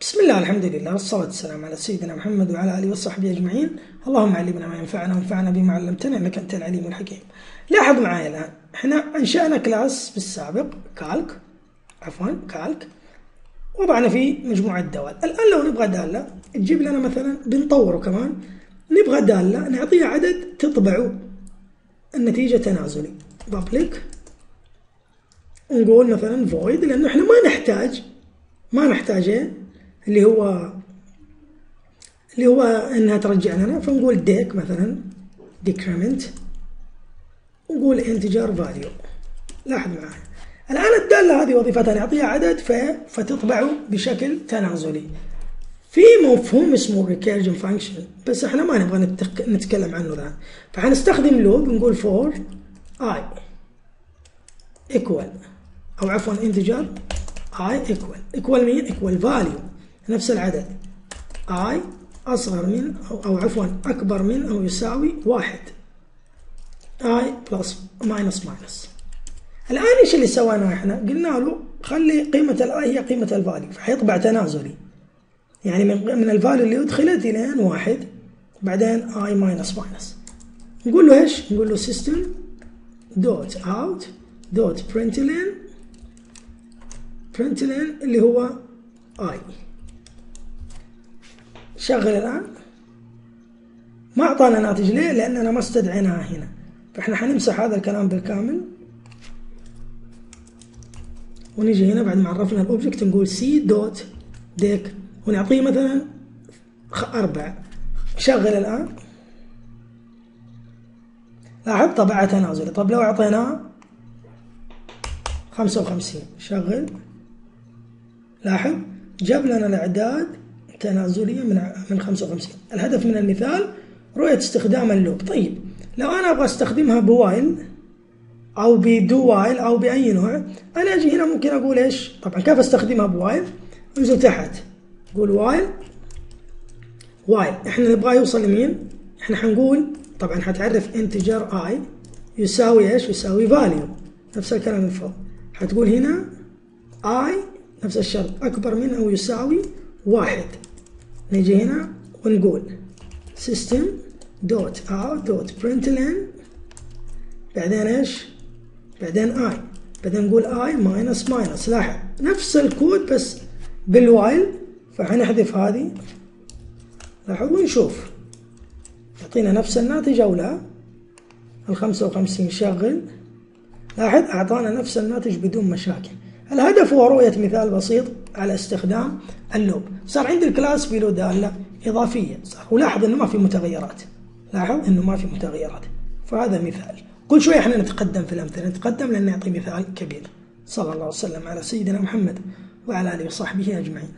بسم الله الحمد لله والصلاة والسلام على سيدنا محمد وعلى آله وصحبه أجمعين. اللهم علمنا ما ينفعنا وانفعنا بما علمتنا إنك أنت العليم الحكيم. لاحظ معي الآن إحنا أنشأنا كلاس بالسابق كالك عفوا كالك. وضعنا فيه مجموعة دوال. الآن لو نبغى دالة تجيب لنا مثلا بنطوره كمان. نبغى دالة نعطيها عدد تطبعه. النتيجة تنازلي. بابليك ونقول مثلا void لأنه إحنا ما نحتاج ما نحتاج إيه اللي هو اللي هو إنها ترجع لنا. فنقول ديك مثلا decrement. ونقول integer value. لاحظ معي الآن الدالة هذه وظيفتها نعطيها عدد فتطبعه بشكل تنازلي. في مفهوم اسمه recursion function. بس إحنا ما نبغى نتكلم عنه الآن. فحنستخدم loop نقول for i equal. أو عفوا integer i equal. Equal مين؟ equal value. نفس العدد. I أصغر من أو, أو عفوا أكبر من أو يساوي واحد. I plus minus minus. الآن إيش اللي سويناه إحنا؟ قلنا له خلي قيمة ال i هي قيمة ال value فحيطبع تنازلي. يعني من من ال value اللي أدخلت إلى واحد بعدين i minus minus. نقول له إيش؟ نقول له system dot out dot println println اللي هو i. شغل الآن ما أعطانا ناتج ليه؟ لأننا ما استدعيناها هنا. فإحنا حنمسح هذا الكلام بالكامل. ونيجي هنا بعد ما عرفنا ال object نقول c dot dec ونعطيه مثلا أربع شغل الآن. لاحظ طبعها تنازلي طب لو أعطيناه خمسة وخمسين. شغل. لاحظ جاب لنا الأعداد تنازلية من من 55 الهدف من المثال رؤية استخدام ال loop. طيب لو أنا أبغى أستخدمها ب while أو ب do while أو بأي نوع أنا أجي هنا ممكن أقول إيش؟ طبعا كيف أستخدمها ب while؟ انزل تحت. قول while. while. إحنا نبغى يوصل لمين؟ إحنا حنقول طبعا حتعرف integer i يساوي إيش؟ يساوي value نفس الكلام من فوق. حتقول هنا i نفس الشرط. أكبر من أو يساوي واحد. نيجي هنا ونقول system dot out dot println. بعدين إيش؟ بعدين i. بعدين نقول i minus minus. لاحظ نفس الكود بس بال while فحنحذف هذه. لاحظ ونشوف يعطينا نفس الناتج أو لا؟ ال 55 شغل. لاحظ أعطانا نفس الناتج بدون مشاكل. الهدف هو رؤية مثال بسيط على استخدام ال loop. صار عندي ال class بله دالة إضافية. صار ولاحظ أنه ما في متغيرات. لاحظ أنه ما في متغيرات. فهذا مثال. كل شوية إحنا نتقدم في الأمثلة. نتقدم لأن نعطي مثال كبير. صلى الله وسلم على سيدنا محمد وعلى آله وصحبه أجمعين.